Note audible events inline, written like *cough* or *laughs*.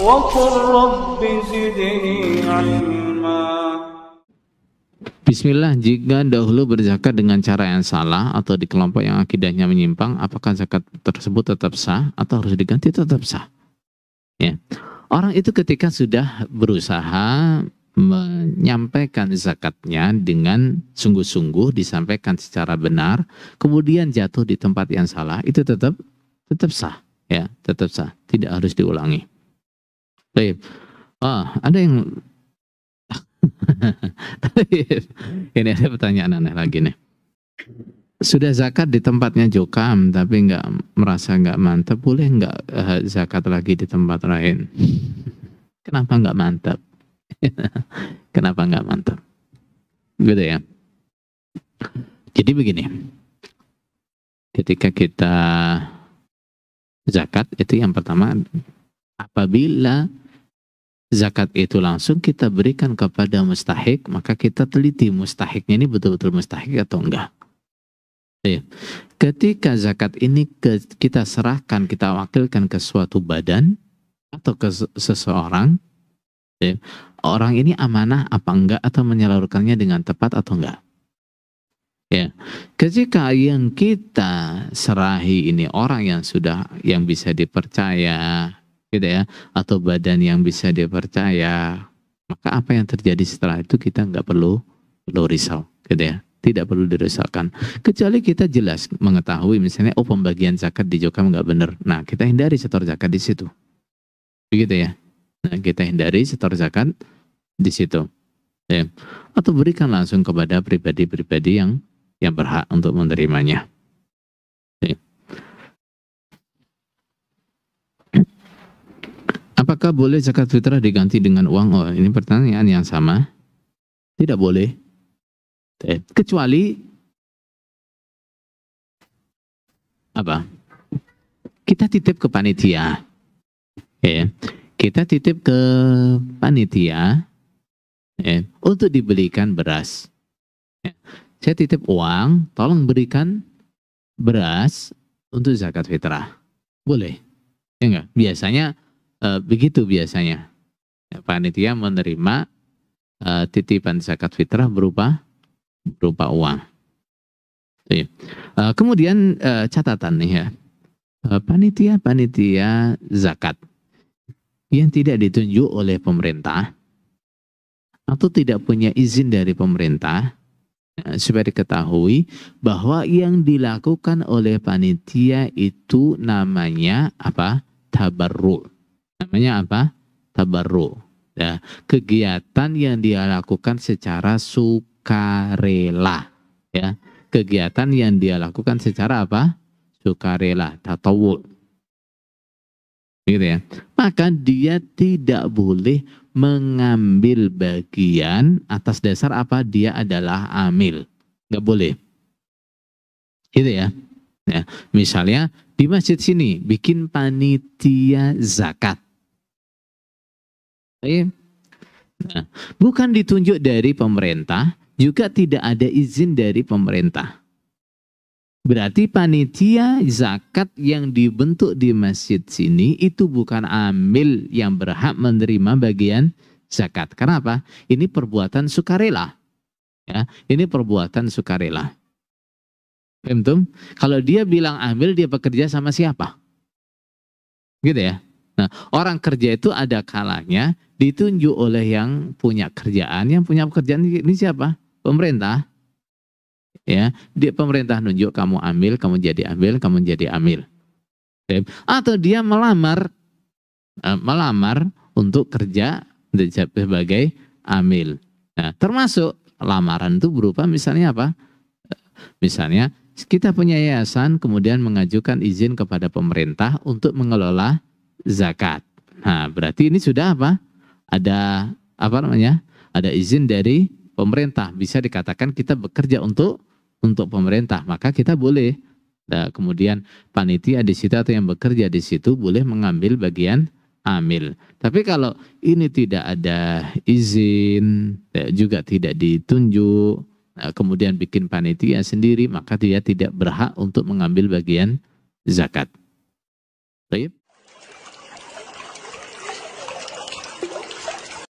وقل رب زدني علما Bismillah, jika dahulu berzakat dengan cara yang salah atau di kelompok yang akidahnya menyimpang, apakah zakat tersebut tetap sah atau harus diganti? Tetap sah. Ya. Orang itu ketika sudah berusaha menyampaikan zakatnya dengan sungguh-sungguh disampaikan secara benar, kemudian jatuh di tempat yang salah, itu tetap tetap sah, ya, tetap sah, tidak harus diulangi. Baik. Ah, ada yang *laughs* Ini ada pertanyaan aneh lagi nih. Sudah zakat di tempatnya Jokam tapi nggak merasa nggak mantap, boleh nggak uh, zakat lagi di tempat lain? Kenapa nggak mantap? *laughs* Kenapa nggak mantap? Gitu ya. Jadi begini, ketika kita zakat itu yang pertama apabila zakat itu langsung kita berikan kepada mustahik, maka kita teliti mustahiknya ini betul-betul mustahik atau enggak. Ya. Ketika zakat ini kita serahkan, kita wakilkan ke suatu badan atau ke seseorang, ya, orang ini amanah apa enggak atau menyalurkannya dengan tepat atau enggak. Ya, ketika yang kita serahi ini orang yang sudah yang bisa dipercaya, gitu ya atau badan yang bisa dipercaya maka apa yang terjadi setelah itu kita nggak perlu perlu risau gitu ya. Tidak perlu dirisaukan. Kecuali kita jelas mengetahui misalnya oh pembagian zakat di Jokam nggak benar. Nah kita hindari setor zakat di situ. Begitu ya. Nah kita hindari setor zakat di situ. Ya. Atau berikan langsung kepada pribadi-pribadi yang yang berhak untuk menerimanya ya. Apakah boleh zakat fitrah diganti dengan uang? Oh, ini pertanyaan yang sama. Tidak boleh. Kecuali apa? Kita titip ke panitia. Ya. Kita titip ke panitia ya, untuk dibelikan beras. Ya. Saya titip uang, tolong berikan beras untuk zakat fitrah. Boleh. Ya enggak? Biasanya e, begitu biasanya. Ya, panitia menerima e, titipan zakat fitrah berupa berupa uang. E, kemudian e, catatan nih ya, panitia-panitia zakat yang tidak ditunjuk oleh pemerintah atau tidak punya izin dari pemerintah supaya diketahui bahwa yang dilakukan oleh panitia itu namanya apa? tabarru namanya apa? Tabarru. Ya, kegiatan yang dia lakukan secara sukarela. Ya, kegiatan yang dia lakukan secara apa? Sukarela, tatawul. Gitu ya. Maka dia tidak boleh mengambil bagian atas dasar apa dia adalah amil. Nggak boleh. Gitu ya. Ya, misalnya di masjid sini bikin panitia zakat. Nah, bukan ditunjuk dari pemerintah, juga tidak ada izin dari pemerintah. Berarti panitia zakat yang dibentuk di masjid sini itu bukan amil yang berhak menerima bagian zakat. Kenapa? Ini perbuatan sukarela. Ya, ini perbuatan sukarela. Kalau dia bilang ambil dia bekerja sama siapa? Gitu ya. Nah, orang kerja itu ada kalanya ditunjuk oleh yang punya kerjaan, yang punya pekerjaan ini siapa? Pemerintah. Ya, dia pemerintah nunjuk kamu ambil, kamu jadi ambil, kamu jadi ambil. Atau dia melamar eh, melamar untuk kerja sebagai amil. Nah, termasuk lamaran itu berupa misalnya apa? Misalnya kita punya yayasan kemudian mengajukan izin kepada pemerintah untuk mengelola zakat. Nah, berarti ini sudah apa? Ada apa namanya? Ada izin dari pemerintah. Bisa dikatakan kita bekerja untuk untuk pemerintah, maka kita boleh. Nah, kemudian panitia di situ atau yang bekerja di situ boleh mengambil bagian amil. Tapi kalau ini tidak ada izin, ya, juga tidak ditunjuk, nah, kemudian bikin panitia sendiri, maka dia tidak berhak untuk mengambil bagian zakat.